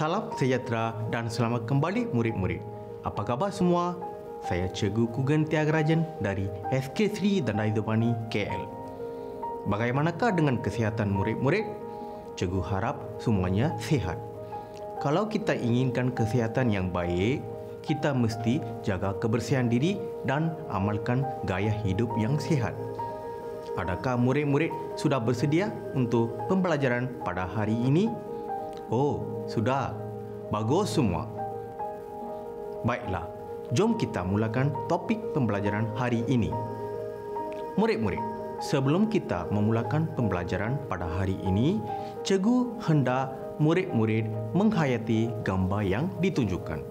Salam sejahtera dan selamat kembali murid-murid. Apa khabar semua? Saya Cikgu Kugan Tiagarajan dari SK Sri Dandayudapani KL. Bagaimanakah dengan kesihatan murid-murid? Cikgu harap semuanya sihat. Kalau kita inginkan kesihatan yang baik, kita mesti jaga kebersihan diri dan amalkan gaya hidup yang sihat. Adakah murid-murid sudah bersedia untuk pembelajaran pada hari ini? Oh, sudah. Bagus semua. Baiklah, jom kita mulakan topik pembelajaran hari ini. Murid-murid, sebelum kita memulakan pembelajaran pada hari ini, cikgu hendak murid-murid menghayati gambar yang ditunjukkan.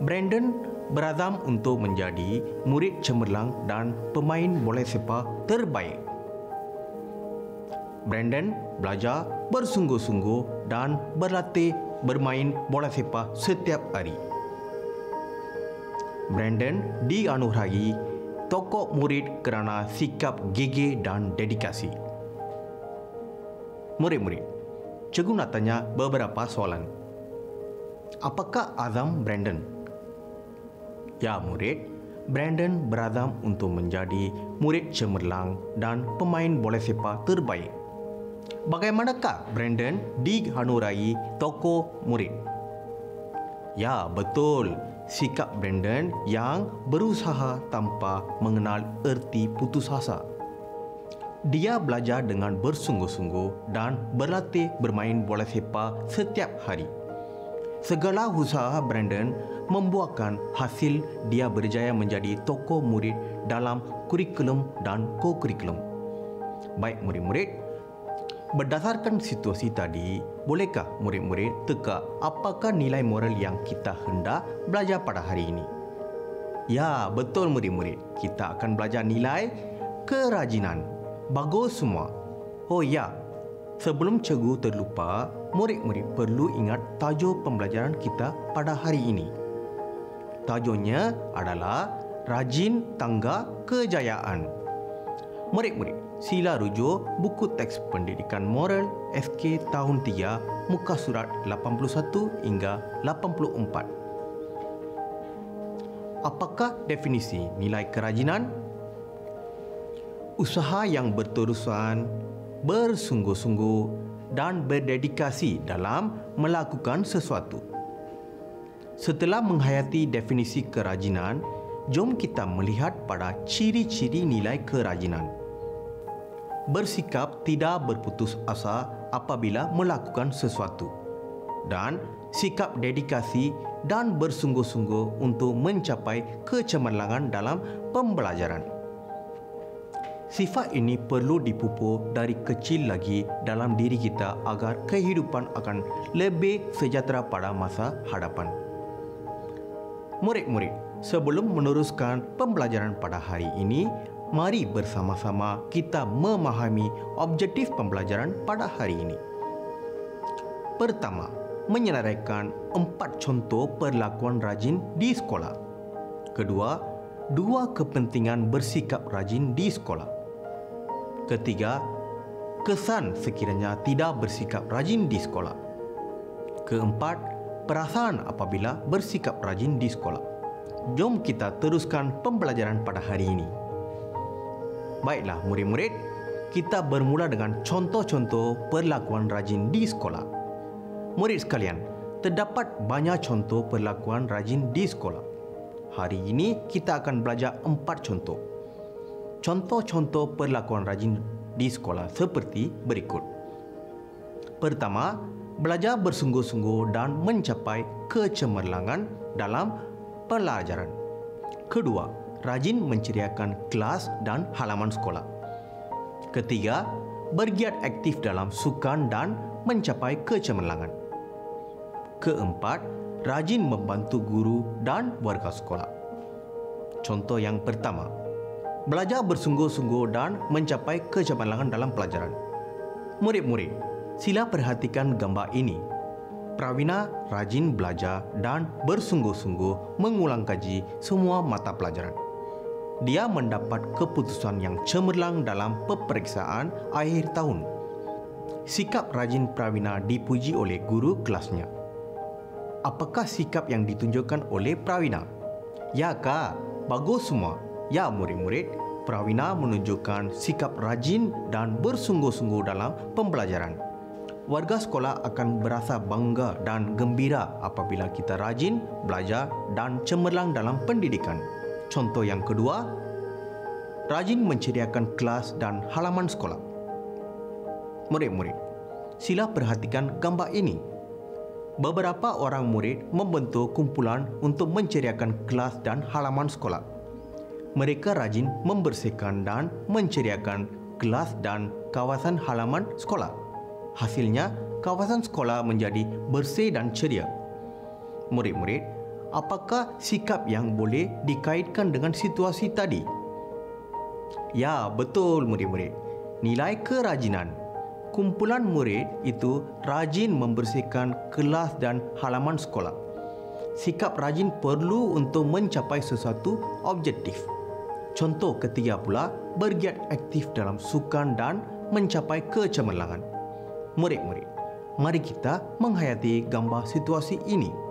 Brandon berazam untuk menjadi murid cemerlang dan pemain bola sepak terbaik. Brandon belajar bersungguh-sungguh dan berlatih bermain bola sepak setiap hari. Brandon dianugerahi tokoh murid kerana sikap gigih dan dedikasi. Murid-murid, cikgu nak tanya beberapa soalan. Apakah azam Brandon? Ya murid, Brandon berazam untuk menjadi murid cemerlang dan pemain bola sepak terbaik. Bagaimanakah Brandon dihanurai tokoh murid? Ya, betul. Sikap Brandon yang berusaha tanpa mengenal erti putus asa. Dia belajar dengan bersungguh-sungguh dan berlatih bermain bola sepak setiap hari. Segala usaha Brandon membuahkan hasil dia berjaya menjadi tokoh murid dalam kurikulum dan ko-kurikulum. Baik murid-murid, berdasarkan situasi tadi, bolehkah murid-murid teka apakah nilai moral yang kita hendak belajar pada hari ini? Ya, betul murid-murid. Kita akan belajar nilai kerajinan. Bagus semua. Oh ya, sebelum cikgu terlupa, murid-murid perlu ingat tajuk pembelajaran kita pada hari ini. Tajuknya adalah Rajin Tangga Kejayaan. Murid-murid, sila rujuk buku teks pendidikan moral SK tahun 3 muka surat 81 hingga 84. Apakah definisi nilai kerajinan? Usaha yang berterusan, bersungguh-sungguh dan berdedikasi dalam melakukan sesuatu. Setelah menghayati definisi kerajinan, jom kita melihat pada ciri-ciri nilai kerajinan. Bersikap tidak berputus asa apabila melakukan sesuatu dan sikap dedikasi dan bersungguh-sungguh untuk mencapai kecemerlangan dalam pembelajaran. Sifat ini perlu dipupuk dari kecil lagi dalam diri kita agar kehidupan akan lebih sejahtera pada masa hadapan. Murid-murid, sebelum meneruskan pembelajaran pada hari ini, mari bersama-sama kita memahami objektif pembelajaran pada hari ini. Pertama, menyenaraikan empat contoh perlakuan rajin di sekolah. Kedua, dua kepentingan bersikap rajin di sekolah. Ketiga, kesan sekiranya tidak bersikap rajin di sekolah. Keempat, perasaan apabila bersikap rajin di sekolah. Jom kita teruskan pembelajaran pada hari ini. Baiklah murid-murid, kita bermula dengan contoh-contoh perlakuan rajin di sekolah. Murid sekalian, terdapat banyak contoh perlakuan rajin di sekolah. Hari ini kita akan belajar empat contoh contoh-contoh perlakuan rajin di sekolah seperti berikut. Pertama, belajar bersungguh-sungguh dan mencapai kecemerlangan dalam pelajaran. Kedua, rajin menceriakan kelas dan halaman sekolah. Ketiga, bergiat aktif dalam sukan dan mencapai kecemerlangan. Keempat, rajin membantu guru dan warga sekolah. Contoh yang pertama, belajar bersungguh-sungguh dan mencapai kecemerlangan dalam pelajaran. Murid-murid, sila perhatikan gambar ini. Pravina rajin belajar dan bersungguh-sungguh mengulang kaji semua mata pelajaran. Dia mendapat keputusan yang cemerlang dalam peperiksaan akhir tahun. sikap rajin Pravina dipuji oleh guru kelasnya. Apakah sikap yang ditunjukkan oleh Pravina? Ya kak, bagus semua. Ya murid-murid, Pravina menunjukkan sikap rajin dan bersungguh-sungguh dalam pembelajaran. Warga sekolah akan berasa bangga dan gembira apabila kita rajin belajar dan cemerlang dalam pendidikan. Contoh yang kedua, rajin menceriakan kelas dan halaman sekolah. Murid-murid, sila perhatikan gambar ini. Beberapa orang murid membentuk kumpulan untuk menceriakan kelas dan halaman sekolah mereka rajin membersihkan dan menceriakan kelas dan kawasan halaman sekolah. Hasilnya, kawasan sekolah menjadi bersih dan ceria. Murid-murid, apakah sikap yang boleh dikaitkan dengan situasi tadi? Ya, betul murid-murid. Nilai kerajinan. Kumpulan murid itu rajin membersihkan kelas dan halaman sekolah. Sikap rajin perlu untuk mencapai sesuatu objektif. Contoh ketiga pula, bergiat aktif dalam sukan dan mencapai kecemerlangan. Murid-murid, mari kita menghayati gambar situasi ini.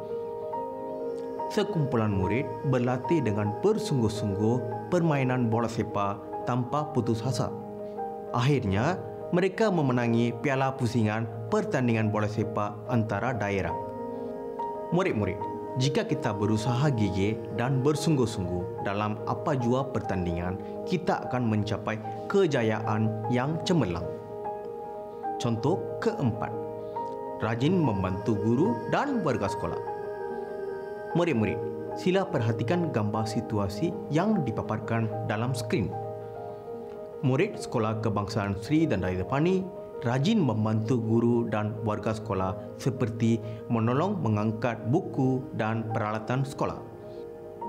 Sekumpulan murid berlatih dengan bersungguh-sungguh permainan bola sepak tanpa putus asa. Akhirnya, mereka memenangi piala pusingan pertandingan bola sepak antara daerah. Murid-murid, jika kita berusaha gigih dan bersungguh-sungguh dalam apa jua pertandingan, kita akan mencapai kejayaan yang cemerlang. Contoh keempat, rajin membantu guru dan warga sekolah. Murid-murid, sila perhatikan gambar situasi yang dipaparkan dalam skrin. Murid Sekolah Kebangsaan Sri dan Daya Depani rajin membantu guru dan warga sekolah seperti menolong mengangkat buku dan peralatan sekolah.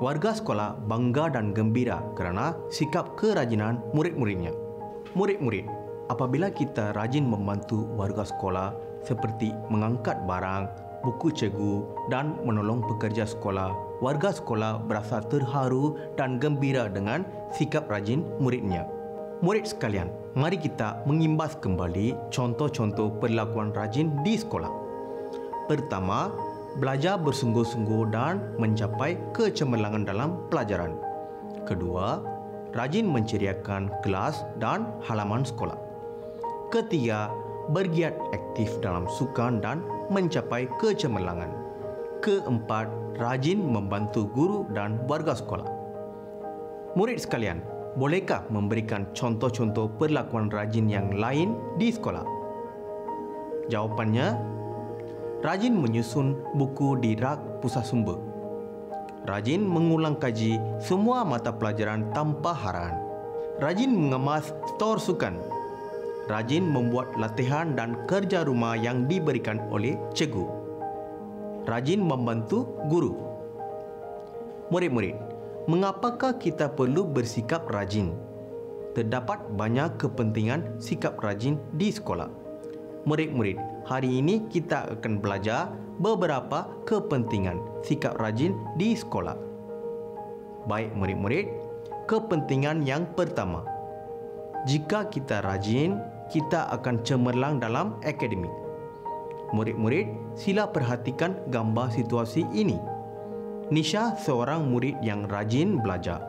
Warga sekolah bangga dan gembira kerana sikap kerajinan murid-muridnya. Murid-murid, apabila kita rajin membantu warga sekolah seperti mengangkat barang, buku cikgu dan menolong pekerja sekolah, warga sekolah berasa terharu dan gembira dengan sikap rajin muridnya. Murid sekalian, mari kita mengimbas kembali contoh-contoh perlakuan rajin di sekolah. Pertama, belajar bersungguh-sungguh dan mencapai kecemerlangan dalam pelajaran. Kedua, rajin menceriakan kelas dan halaman sekolah. Ketiga, bergiat aktif dalam sukan dan mencapai kecemerlangan. Keempat, rajin membantu guru dan warga sekolah. Murid sekalian, bolehkah memberikan contoh-contoh perlakuan rajin yang lain di sekolah? Jawapannya, rajin menyusun buku di rak pusat sumber. Rajin mengulang kaji semua mata pelajaran tanpa harahan. Rajin mengemas stor sukan. Rajin membuat latihan dan kerja rumah yang diberikan oleh cikgu. Rajin membantu guru. Murid-murid, mengapakah kita perlu bersikap rajin? Terdapat banyak kepentingan sikap rajin di sekolah. Murid-murid, hari ini kita akan belajar beberapa kepentingan sikap rajin di sekolah. Baik murid-murid, kepentingan yang pertama. Jika kita rajin, kita akan cemerlang dalam akademik. Murid-murid, sila perhatikan gambar situasi ini. Nisha seorang murid yang rajin belajar.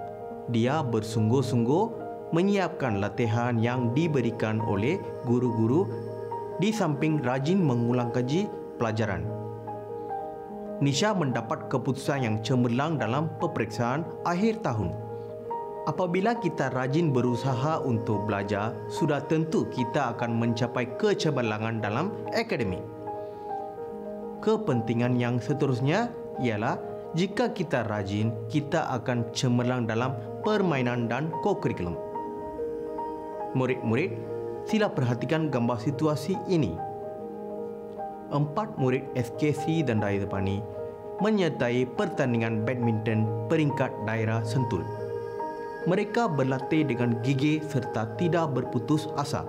Dia bersungguh-sungguh menyiapkan latihan yang diberikan oleh guru-guru di samping rajin mengulang kaji pelajaran. Nisha mendapat keputusan yang cemerlang dalam peperiksaan akhir tahun. Apabila kita rajin berusaha untuk belajar, sudah tentu kita akan mencapai kecemerlangan dalam akademik. Kepentingan yang seterusnya ialah jika kita rajin, kita akan cemerlang dalam permainan dan ko-kurikulum. Murid-murid, sila perhatikan gambar situasi ini. Empat murid SKC dan Daya Depani menyertai pertandingan badminton peringkat daerah Sentul. Mereka berlatih dengan gigih serta tidak berputus asa.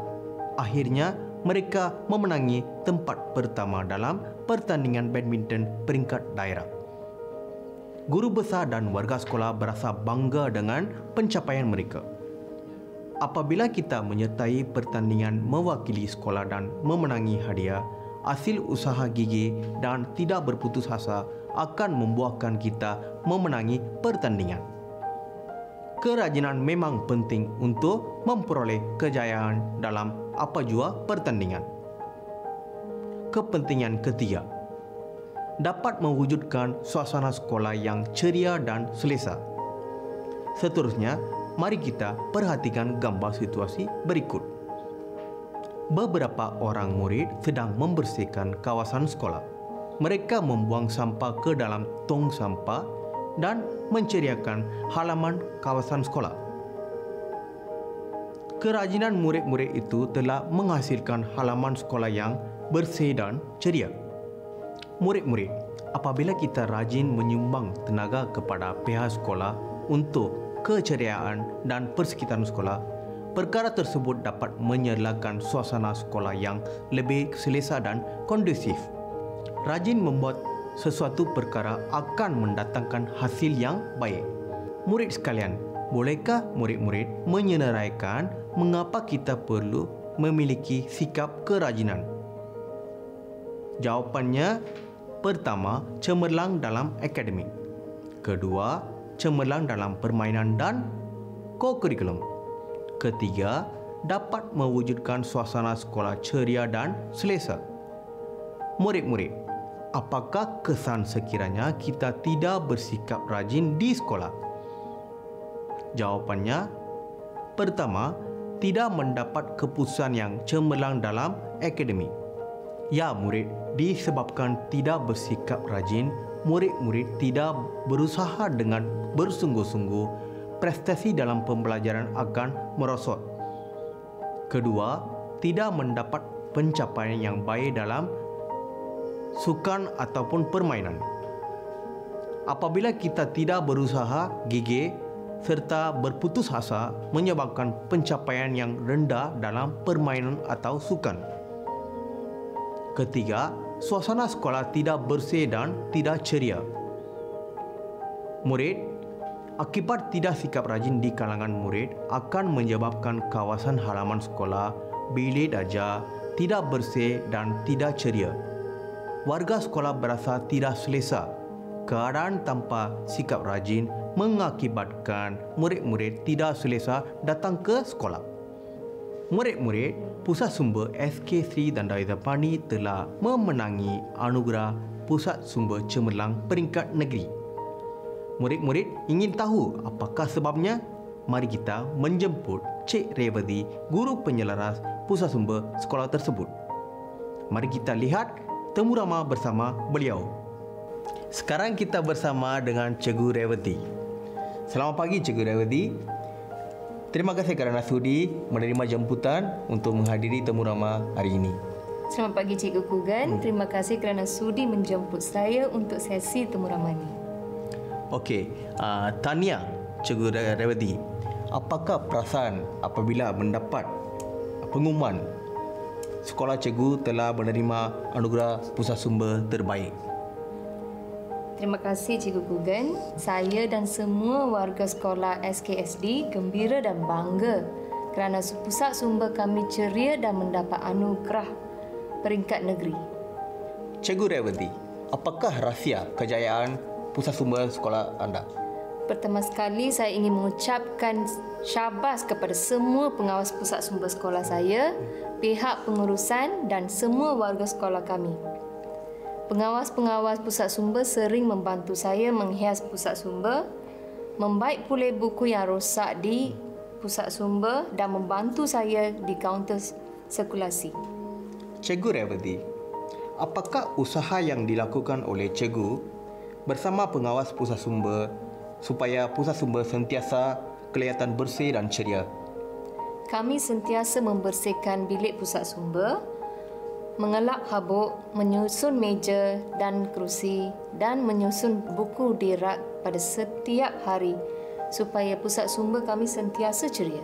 Akhirnya, mereka memenangi tempat pertama dalam pertandingan badminton peringkat daerah guru besar dan warga sekolah berasa bangga dengan pencapaian mereka. apabila kita menyertai pertandingan mewakili sekolah dan memenangi hadiah, hasil usaha gigi dan tidak berputus asa akan membuahkan kita memenangi pertandingan. Kerajinan memang penting untuk memperoleh kejayaan dalam apa jua pertandingan. Kepentingan ketiga dapat mewujudkan suasana sekolah yang ceria dan selesa. Seterusnya, mari kita perhatikan gambar situasi berikut. Beberapa orang murid sedang membersihkan kawasan sekolah. Mereka membuang sampah ke dalam tong sampah dan menceriakan halaman kawasan sekolah. Kerajinan murid-murid itu telah menghasilkan halaman sekolah yang bersih dan ceria. Murid-murid, apabila kita rajin menyumbang tenaga kepada pihak sekolah untuk keceriaan dan persekitaran sekolah, perkara tersebut dapat menyerlakan suasana sekolah yang lebih selesa dan kondusif. Rajin membuat sesuatu perkara akan mendatangkan hasil yang baik. Murid sekalian, bolehkah murid-murid menyenaraikan mengapa kita perlu memiliki sikap kerajinan? Jawapannya, pertama, cemerlang dalam akademik. Kedua, cemerlang dalam permainan dan co-curriculum. Ketiga, dapat mewujudkan suasana sekolah ceria dan selesa. Murid-murid, apakah kesan sekiranya kita tidak bersikap rajin di sekolah? Jawapannya, pertama, tidak mendapat keputusan yang cemerlang dalam akademik. Ya, murid, disebabkan tidak bersikap rajin, murid-murid tidak berusaha dengan bersungguh-sungguh, prestasi dalam pembelajaran akan merosot. Kedua, tidak mendapat pencapaian yang baik dalam sukan ataupun permainan. Apabila kita tidak berusaha gigih serta berputus asa menyebabkan pencapaian yang rendah dalam permainan atau sukan. Ketiga, suasana sekolah tidak bersih dan tidak ceria. Murid, akibat tidak sikap rajin di kalangan murid akan menyebabkan kawasan halaman sekolah, bilik darjah tidak bersih dan tidak ceria. Warga sekolah berasa tidak selesa. Keadaan tanpa sikap rajin mengakibatkan murid-murid tidak selesa datang ke sekolah. Murid-murid Pusat Sumber SK Sri Dandayapani telah memenangi anugerah Pusat Sumber Cemerlang peringkat negeri. Murid-murid ingin tahu apakah sebabnya? Mari kita menjemput Cik Revati, guru penyelaras Pusat Sumber sekolah tersebut. Mari kita lihat temu ramah bersama beliau. Sekarang kita bersama dengan Cikgu Revati. Selamat pagi Cikgu Revati. Terima kasih kerana sudi menerima jemputan untuk menghadiri temu ramah hari ini. Selamat pagi Cikgu Kugan. Hmm. Terima kasih kerana sudi menjemput saya untuk sesi temu ramah ini. Okey, uh, Tania, Cikgu Rewati. Apakah perasaan apabila mendapat pengumuman sekolah cikgu telah menerima anugerah pusat sumber terbaik? Terima kasih Cikgu Gugan. Saya dan semua warga sekolah SKSD gembira dan bangga kerana pusat sumber kami ceria dan mendapat anugerah peringkat negeri. Cikgu Rewati, apakah rahsia kejayaan pusat sumber sekolah anda? Pertama sekali saya ingin mengucapkan syabas kepada semua pengawas pusat sumber sekolah saya, pihak pengurusan dan semua warga sekolah kami. Pengawas-pengawas pusat sumber sering membantu saya menghias pusat sumber, membaik pulih buku yang rosak di pusat sumber dan membantu saya di kaunter sirkulasi. Cikgu Revati, apakah usaha yang dilakukan oleh cikgu bersama pengawas pusat sumber supaya pusat sumber sentiasa kelihatan bersih dan ceria? Kami sentiasa membersihkan bilik pusat sumber, mengelap habuk, menyusun meja dan kerusi dan menyusun buku di rak pada setiap hari supaya pusat sumber kami sentiasa ceria.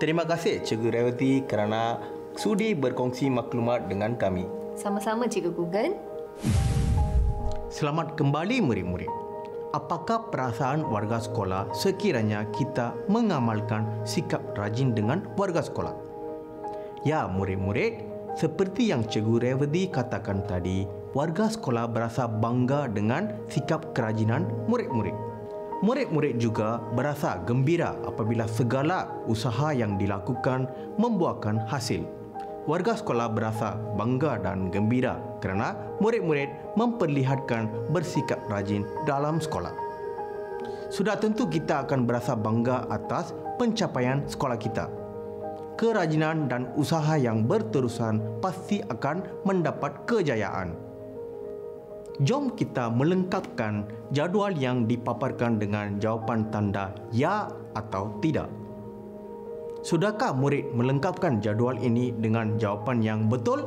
Terima kasih Cikgu Rewati kerana sudi berkongsi maklumat dengan kami. Sama-sama Cikgu Gugan. Selamat kembali murid-murid. Apakah perasaan warga sekolah sekiranya kita mengamalkan sikap rajin dengan warga sekolah? Ya, murid-murid, seperti yang Cikgu Revedi katakan tadi, warga sekolah berasa bangga dengan sikap kerajinan murid-murid. Murid-murid juga berasa gembira apabila segala usaha yang dilakukan membuahkan hasil. Warga sekolah berasa bangga dan gembira kerana murid-murid memperlihatkan bersikap rajin dalam sekolah. Sudah tentu kita akan berasa bangga atas pencapaian sekolah kita. Kerajinan dan usaha yang berterusan pasti akan mendapat kejayaan jom kita melengkapkan jadual yang dipaparkan dengan jawapan tanda ya atau tidak. Sudahkah murid melengkapkan jadual ini dengan jawapan yang betul?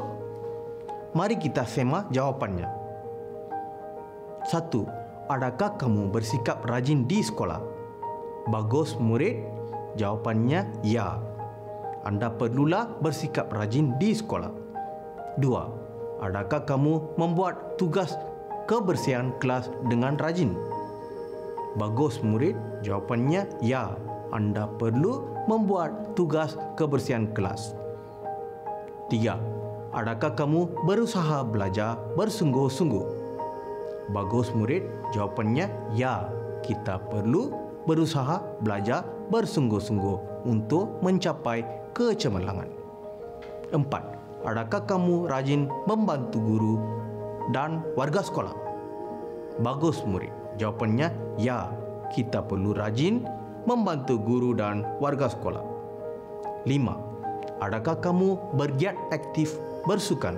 Mari kita semak jawapannya. Satu, adakah kamu bersikap rajin di sekolah? Bagus murid, jawapannya ya. Anda perlulah bersikap rajin di sekolah. Dua, adakah kamu membuat tugas kebersihan kelas dengan rajin? Bagus murid, jawapannya ya. Anda perlu membuat tugas kebersihan kelas. Tiga, adakah kamu berusaha belajar bersungguh-sungguh? Bagus murid, jawapannya ya. Kita perlu berusaha belajar bersungguh-sungguh untuk mencapai kecemerlangan. Empat, adakah kamu rajin membantu guru dan warga sekolah? Bagus murid. Jawapannya ya. Kita perlu rajin membantu guru dan warga sekolah. Lima. Adakah kamu bergiat aktif bersukan?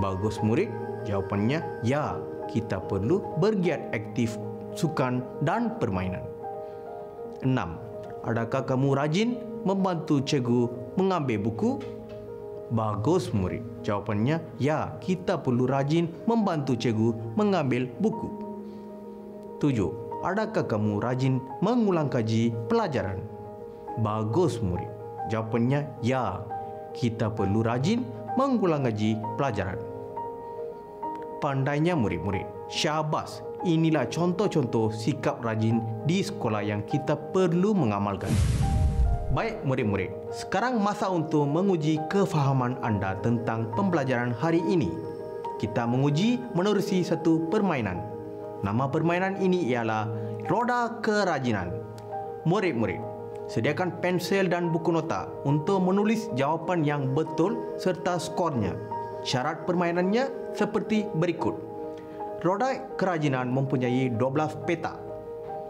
Bagus murid. Jawapannya ya. Kita perlu bergiat aktif sukan dan permainan. Enam. Adakah kamu rajin membantu cikgu mengambil buku? Bagus murid. Jawapannya, ya, kita perlu rajin membantu cikgu mengambil buku. Adakah kamu rajin mengulang kaji pelajaran? Bagus murid. Jawapannya, ya, kita perlu rajin mengulang kaji pelajaran. Pandainya murid-murid. Syabas, inilah contoh-contoh sikap rajin di sekolah yang kita perlu mengamalkan. Baik murid-murid, sekarang masa untuk menguji kefahaman anda tentang pembelajaran hari ini. Kita menguji menerusi satu permainan. Nama permainan ini ialah Roda Kerajinan. Murid-murid, sediakan pensel dan buku nota untuk menulis jawapan yang betul serta skornya. Syarat permainannya seperti berikut. Roda kerajinan mempunyai 12 peta.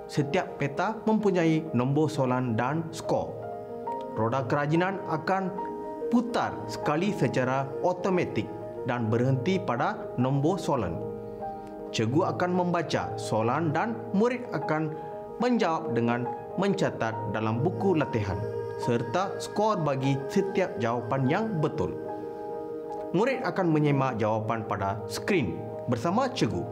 Setiap peta mempunyai nombor soalan dan skor roda kerajinan akan putar sekali secara automatik dan berhenti pada nombor soalan. Cikgu akan membaca soalan dan murid akan menjawab dengan mencatat dalam buku latihan serta skor bagi setiap jawapan yang betul. Murid akan menyemak jawapan pada skrin bersama cikgu.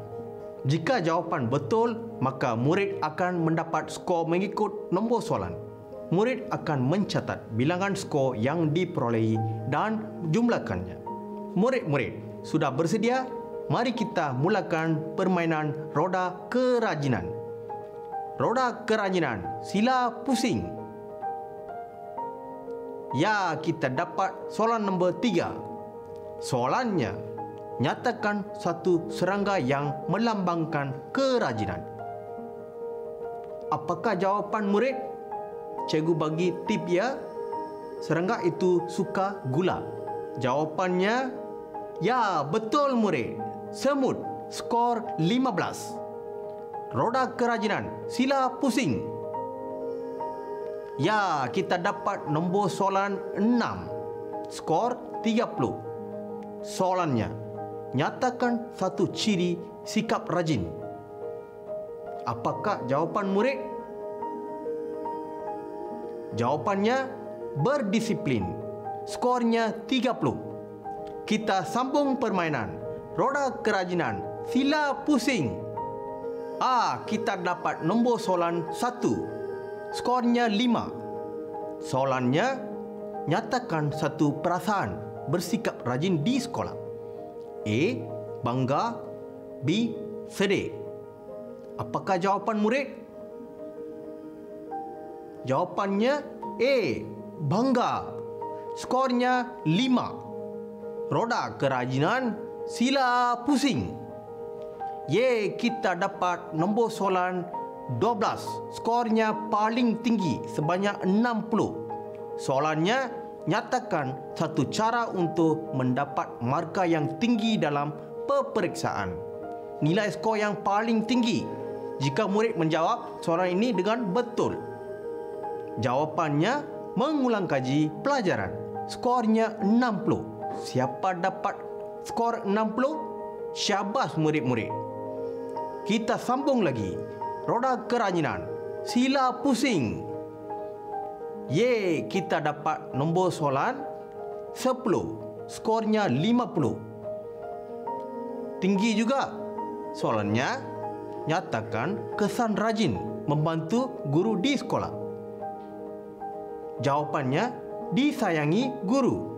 Jika jawapan betul, maka murid akan mendapat skor mengikut nombor soalan murid akan mencatat bilangan skor yang diperolehi dan jumlahkannya. Murid-murid, sudah bersedia? Mari kita mulakan permainan roda kerajinan. Roda kerajinan, sila pusing. Ya, kita dapat soalan nombor tiga. Soalannya, nyatakan satu serangga yang melambangkan kerajinan. Apakah jawapan murid? cikgu bagi tip ya serangga itu suka gula jawapannya ya betul murid semut skor 15 roda kerajinan sila pusing ya kita dapat nombor soalan 6 skor 30 soalannya nyatakan satu ciri sikap rajin apakah jawapan murid Jawapannya berdisiplin. Skornya 30. Kita sambung permainan. Roda kerajinan. Sila pusing. Ah, kita dapat nombor soalan 1. Skornya 5. Soalannya nyatakan satu perasaan bersikap rajin di sekolah. A. Bangga B. Sedih Apakah jawapan murid? Jawapannya A. Bangga. Skornya 5. Roda kerajinan sila pusing. Ye, kita dapat nombor soalan 12. Skornya paling tinggi sebanyak 60. Soalannya, nyatakan satu cara untuk mendapat markah yang tinggi dalam peperiksaan. Nilai skor yang paling tinggi jika murid menjawab soalan ini dengan betul. Jawapannya mengulang kaji pelajaran. Skornya 60. Siapa dapat skor 60? Syabas murid-murid. Kita sambung lagi. Roda kerajinan. Sila pusing. Ye, kita dapat nombor soalan 10. Skornya 50. Tinggi juga. Soalannya, nyatakan kesan rajin membantu guru di sekolah. Jawapannya, disayangi guru.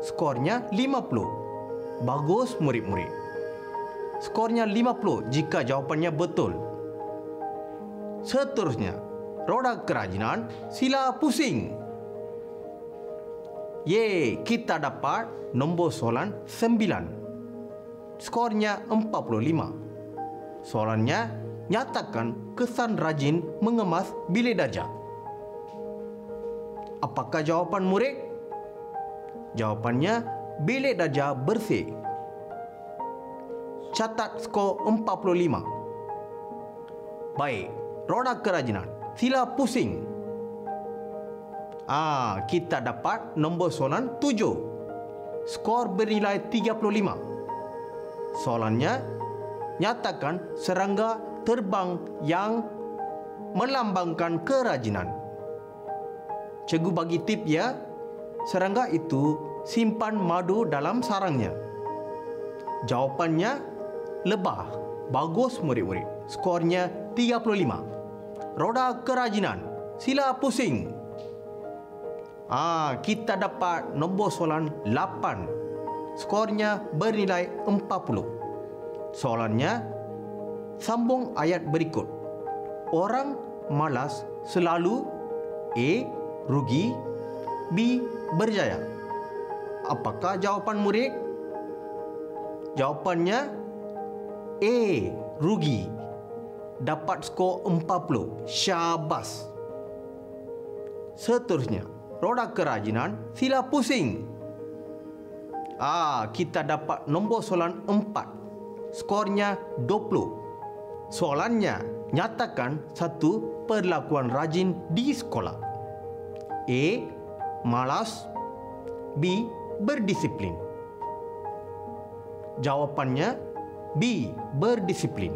Skornya 50. Bagus murid-murid. Skornya 50 jika jawapannya betul. Seterusnya, roda kerajinan sila pusing. Ye, kita dapat nombor soalan 9. Skornya 45. Soalannya, nyatakan kesan rajin mengemas bilik darjah. Apakah jawapan murid? Jawapannya, bilik darjah bersih. Catat skor 45. Baik, roda kerajinan. Sila pusing. Ah, kita dapat nombor soalan 7. Skor bernilai 35. Soalannya, nyatakan serangga terbang yang melambangkan kerajinan. Cikgu bagi tip ya. Serangga itu simpan madu dalam sarangnya. Jawapannya lebah. Bagus murid-murid. Skornya 35. Roda kerajinan. Sila pusing. Ah, kita dapat nombor soalan 8. Skornya bernilai 40. Soalannya, sambung ayat berikut. Orang malas selalu A. Rugi B. Berjaya Apakah jawapan murid? Jawapannya A. Rugi dapat skor 40. Syabas. Seterusnya, roda kerajinan sila pusing. Ah, kita dapat nombor soalan 4. Skornya 20. Soalannya nyatakan satu perlakuan rajin di sekolah. A. Malas B. Berdisiplin. Jawapannya B. Berdisiplin.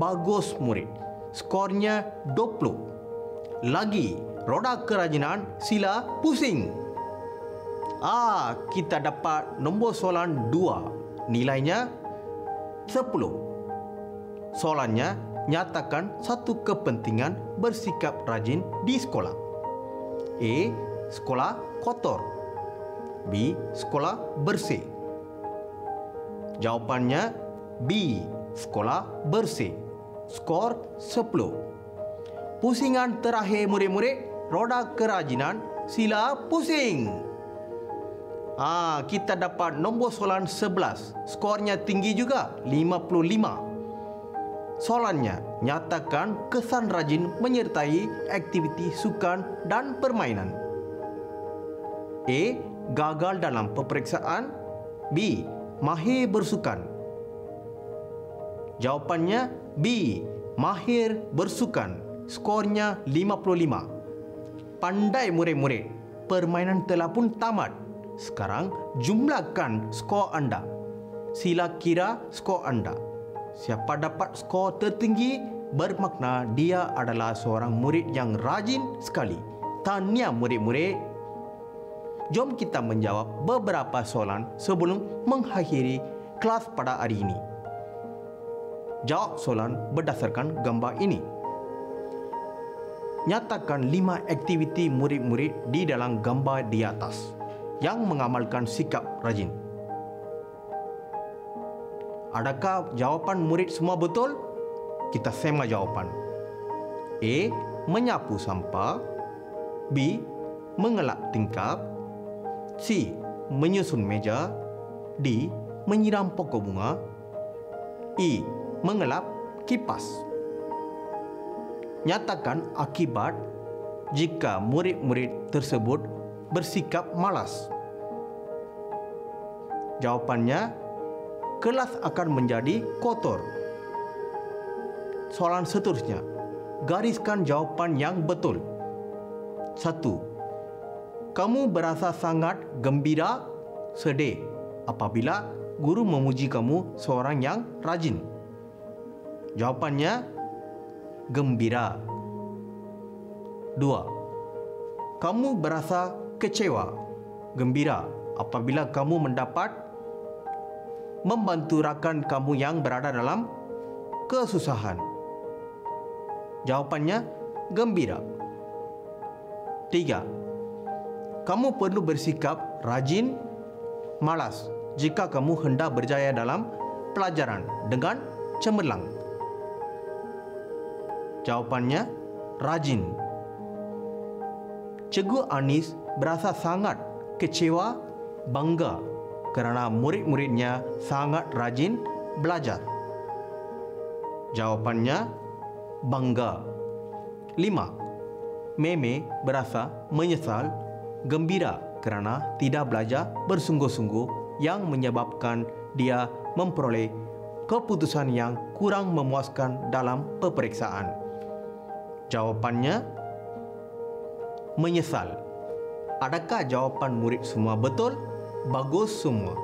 Bagus murid. Skornya 20 Lagi Roda kerajinan Sila pusing. Ah, kita dapat nombor soalan 2 Nilainya 10 Soalannya Nyatakan satu kepentingan bersikap rajin di sekolah. A. Sekolah kotor B. Sekolah bersih Jawapannya B. Sekolah bersih Skor 10 Pusingan terakhir murid-murid Roda kerajinan Sila pusing Ah, kita dapat nombor soalan 11. Skornya tinggi juga, 55. Soalannya, nyatakan kesan rajin menyertai aktiviti sukan dan permainan. A. Gagal dalam peperiksaan? B. Mahir bersukan. Jawapannya B. Mahir bersukan. Skornya 55 Pandai murid-murid Permainan telah pun tamat. Sekarang jumlahkan skor anda. Sila kira skor anda. Siapa dapat skor tertinggi Bermakna dia adalah seorang murid yang rajin sekali. Tanya murid-murid Jom kita menjawab beberapa soalan sebelum mengakhiri kelas pada hari ini. Jawab soalan berdasarkan gambar ini. Nyatakan lima aktiviti murid-murid di dalam gambar di atas yang mengamalkan sikap rajin. Adakah jawapan murid semua betul? Kita sema jawapan. A. Menyapu sampah. B. Mengelak tingkap. C. Menyusun meja. D. Menyiram pokok bunga. E. Mengelap kipas. Nyatakan akibat jika murid-murid tersebut bersikap malas. Jawapannya, kelas akan menjadi kotor. Soalan seterusnya, gariskan jawapan yang betul. Satu, kamu berasa sangat gembira, sedih apabila guru memuji kamu seorang yang rajin. Jawapannya, gembira. Dua, kamu berasa kecewa, gembira apabila kamu mendapat membantu rakan kamu yang berada dalam kesusahan. Jawapannya, gembira. Tiga, kamu perlu bersikap rajin, malas jika kamu hendak berjaya dalam pelajaran dengan cemerlang. Jawapannya, rajin. Cikgu Anis berasa sangat kecewa, bangga kerana murid-muridnya sangat rajin belajar. Jawapannya, bangga. Lima, Meme berasa menyesal, gembira kerana tidak belajar bersungguh-sungguh yang menyebabkan dia memperoleh keputusan yang kurang memuaskan dalam peperiksaan. Jawapannya, menyesal. Adakah jawapan murid semua betul? Bagus semua.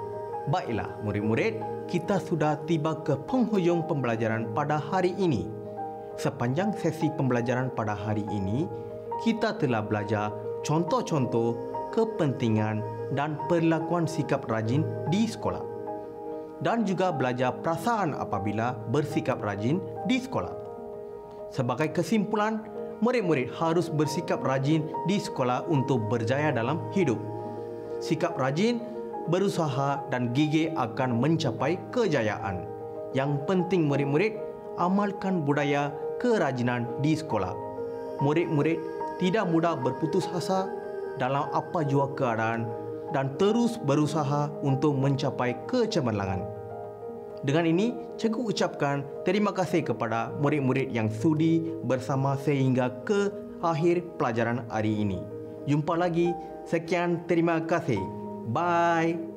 Baiklah murid-murid, kita sudah tiba ke penghujung pembelajaran pada hari ini. Sepanjang sesi pembelajaran pada hari ini, kita telah belajar contoh-contoh kepentingan dan perlakuan sikap rajin di sekolah. Dan juga belajar perasaan apabila bersikap rajin di sekolah. Sebagai kesimpulan, murid-murid harus bersikap rajin di sekolah untuk berjaya dalam hidup. Sikap rajin, berusaha dan gigih akan mencapai kejayaan. Yang penting murid-murid amalkan budaya kerajinan di sekolah. Murid-murid tidak mudah berputus asa dalam apa jua keadaan dan terus berusaha untuk mencapai kecemerlangan. Dengan ini, cikgu ucapkan terima kasih kepada murid-murid yang sudi bersama sehingga ke akhir pelajaran hari ini. Jumpa lagi. Sekian terima kasih. Bye.